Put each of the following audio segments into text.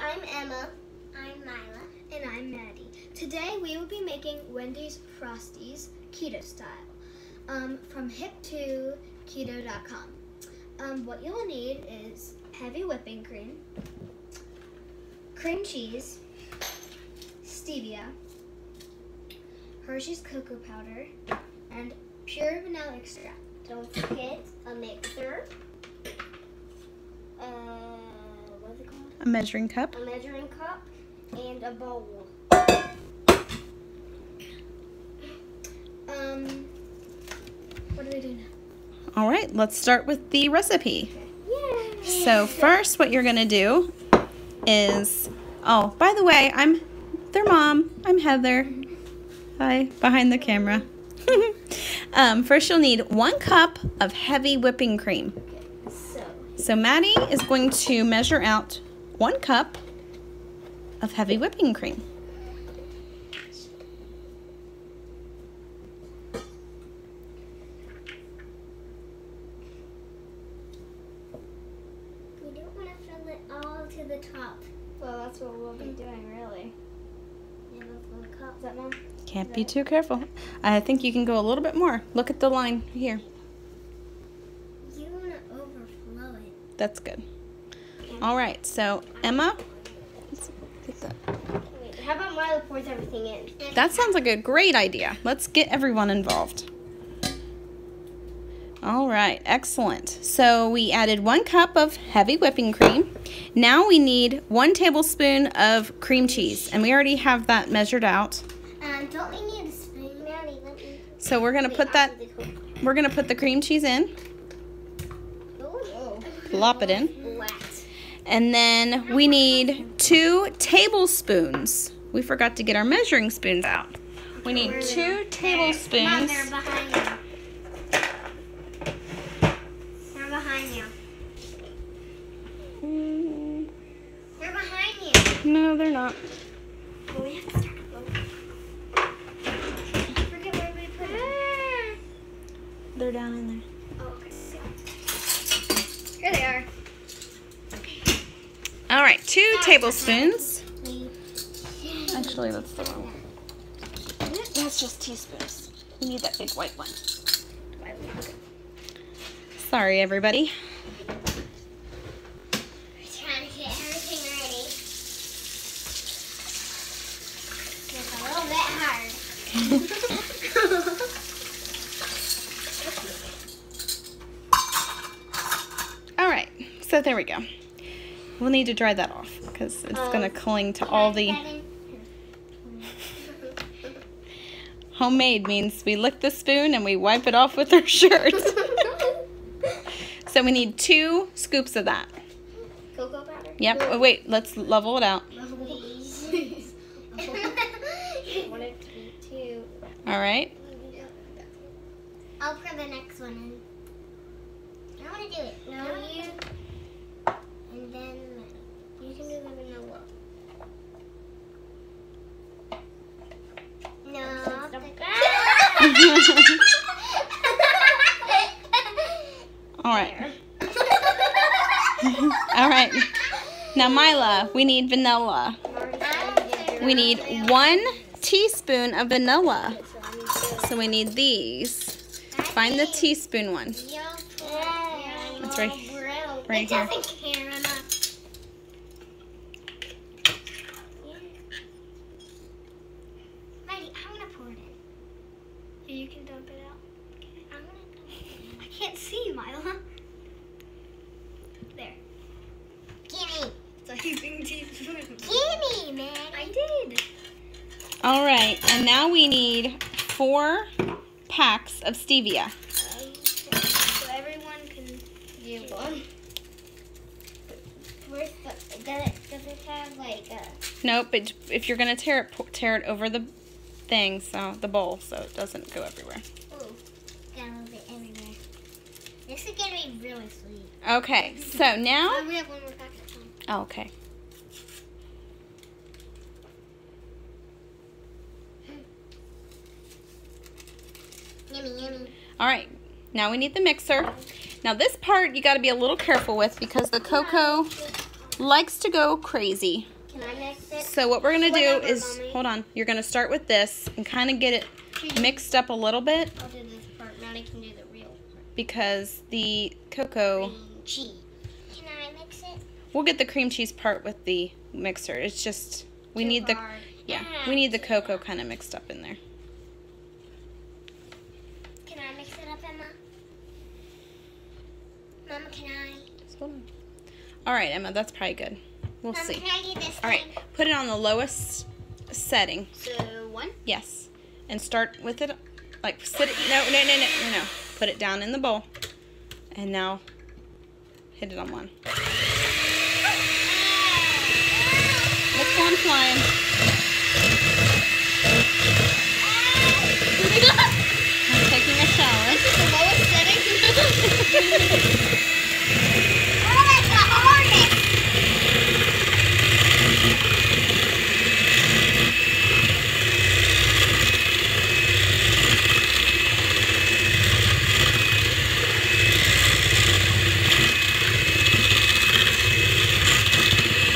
I'm Emma. I'm Mila. And I'm Maddie. Today we will be making Wendy's Frosties keto style um, from hip2keto.com. Um, what you'll need is heavy whipping cream, cream cheese, stevia, Hershey's cocoa powder, and pure vanilla extract. Don't forget a mixer. Uh, what's it called? A measuring cup. A measuring cup and a bowl. Um, what do we do now? All right, let's start with the recipe. Yay! So first, what you're gonna do is, oh, by the way, I'm their mom. I'm Heather. Hi, behind the camera. um, first, you'll need one cup of heavy whipping cream. So, So Maddie is going to measure out one cup of heavy whipping cream. we don't want to fill it all to the top. Well, that's what we'll be doing, really. Yeah, that's one cup. Is? Can't be too careful. I think you can go a little bit more. Look at the line here. You want to overflow it. That's good. All right, so Emma, let's get that. Wait, how about Milo pours everything in? That sounds like a great idea. Let's get everyone involved. All right, excellent. So we added one cup of heavy whipping cream. Now we need one tablespoon of cream cheese, and we already have that measured out. Um, don't we need a spoon, Maddie? Me. So we're gonna Wait, put that. after the cook. We're gonna put the cream cheese in, Oh, plop it in. And then we need two tablespoons. We forgot to get our measuring spoons out. We need two tablespoons. they're behind you. They're behind you. Mm, They're behind you. No, they're not. Well, we have to start. Forget where we put them. They're down in there. Oh, okay. Here they are. All right, two tablespoons. Actually, that's the wrong. That's just teaspoons. We need that big white one. Sorry, everybody. We're trying to get everything ready. It's a little bit hard. All right, so there we go. We'll need to dry that off because it's Um, gonna cling to all the homemade means we lick the spoon and we wipe it off with our shirt. so we need two scoops of that. Cocoa powder? Yep. Oh, wait, let's level it out. Please. Want it to be two. All right. I'll pour the next one in. I want to do it. No, you. And then you can do the vanilla. No. All right. All right. Now, Mila, we need vanilla. We need one teaspoon of vanilla. So we need these. Find the teaspoon one. That's right- right here. doesn't care enough. Mighty, I'm gonna pour it in. You can dump it out. I'm gonna dump it in. I can't see, Mila. There. Gimme! It's a heaping teaspoon. Gimme, man! I did. All right. And now we need four packs of stevia. So everyone can do one. Does it, does it have like a, Nope. But if you're gonna tear it, tear it over the thing, so the bowl, so it doesn't go everywhere. ooh, got a little bit everywhere. This is gonna be really sweet. Okay. So oh, now. Oh, we have one more packet. Oh, okay. Yummy, yummy. All right. Now we need the mixer. Now this part you got to be a little careful with because the cocoa likes to go crazy. Can I mix it? So what we're gonna do Whatever, is, Mommy. hold on, you're gonna start with this and kind of get it mixed up a little bit I'll do this part. Now I can do the real part. because the cocoa, Cream cheese. Can I mix it? we'll get the cream cheese part with the mixer. It's just, we need the, hard. yeah, we need the cocoa kind of mixed up in there. Can I mix it up, Emma? Mama, can I? Just hold on. All right, Emma, that's probably good. We'll Mama, see. can I do this? All right, put it on the lowest setting. So one. Yes. And start with it like sit it no no no no no no. Put it down in the bowl. And now hit it on one. Let's go on flying. I'm taking a shower. This is the lowest setting. Oh, that's the hardest.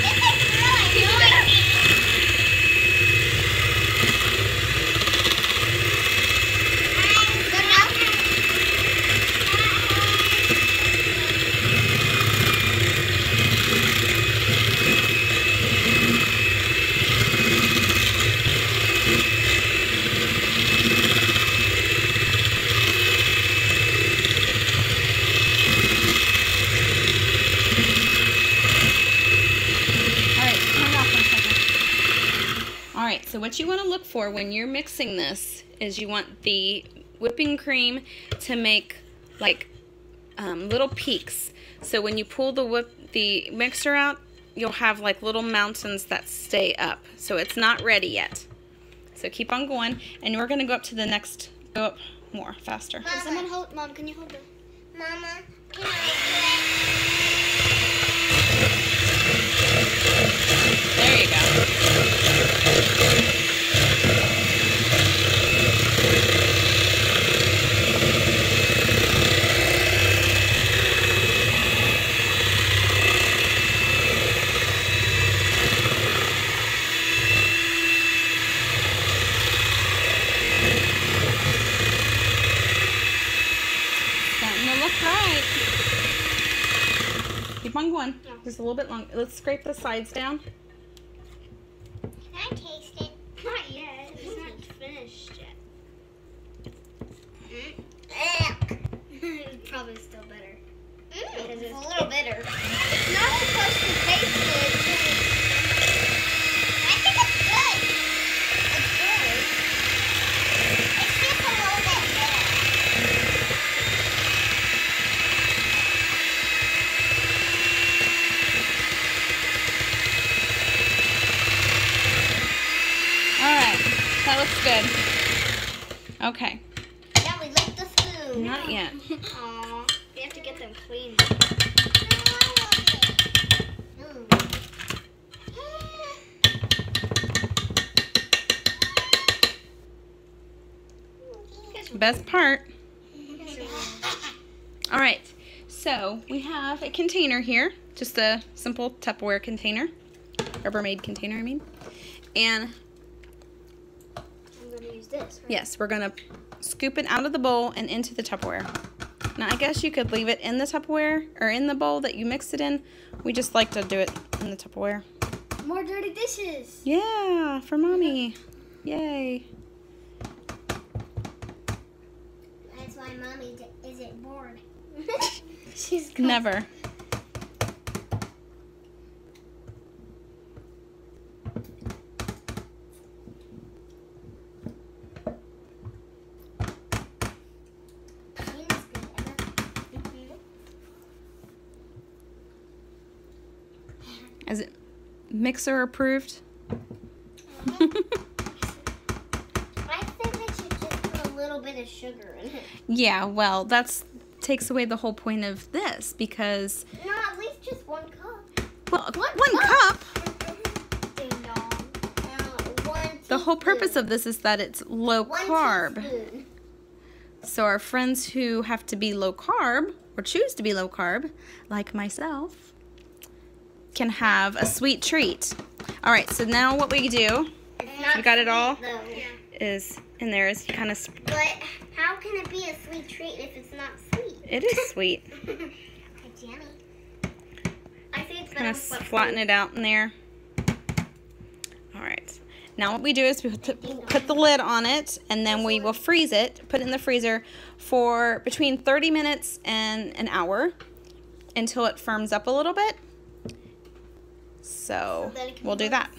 This is really noisy. Good enough? All right, turn it off for a second. All right, so what you want to look for when you're mixing this is you want the whipping cream to make like um, little peaks. So when you pull the whip the mixer out, you'll have like little mountains that stay up. So it's not ready yet. So keep on going, and we're gonna go up to the next. Go up more, faster. Can someone hold? Mom, can you hold it? Mama, can I There you go. Starting to look right. Keep on going. Just a little bit long. Let's scrape the sides down. Can I taste it? Not yet. It's not finished yet. Ugh. it's probably still better. Mm, it's a little bitter. It's not supposed to taste good. I think it's good. It's good. It's just a little bit bitter. All right, that looks good. Okay, Now we lick the spoon. not yet. Aw, we have to get them clean. Best part. All right, so we have a container here, just a simple Tupperware container, Rubbermaid container, I mean. And I'm gonna use this. Right? yes, we're gonna scoop it out of the bowl and into the Tupperware. Now, I guess you could leave it in the Tupperware or in the bowl that you mixed it in. We just like to do it in the Tupperware. More dirty dishes. Yeah, for mommy. Yay. That's why mommy isn't bored. She's Never. Nina's good, Emma. Is it mixer approved? I think they should just put a little bit of sugar in it. yeah, well, that's takes away the whole point of this because No, at least just one cup. well, One one cup. cup. ding dong. Uh, one The whole purpose of this is that it's low one carb. teaspoon. So our friends who have to be low carb or choose to be low carb, like myself, can have a sweet treat. All right, so now what we do we got it all? though. is in there is kind of But how can it be a sweet treat if it's not sweet? it is sweet. yummy. I say it's kind of flatten it out in there. All right. Now what we do is we put, put the lid on it and then we will freeze it, put it in the freezer for between 30 minutes and an hour until it firms up a little bit. So So then it can we'll do that.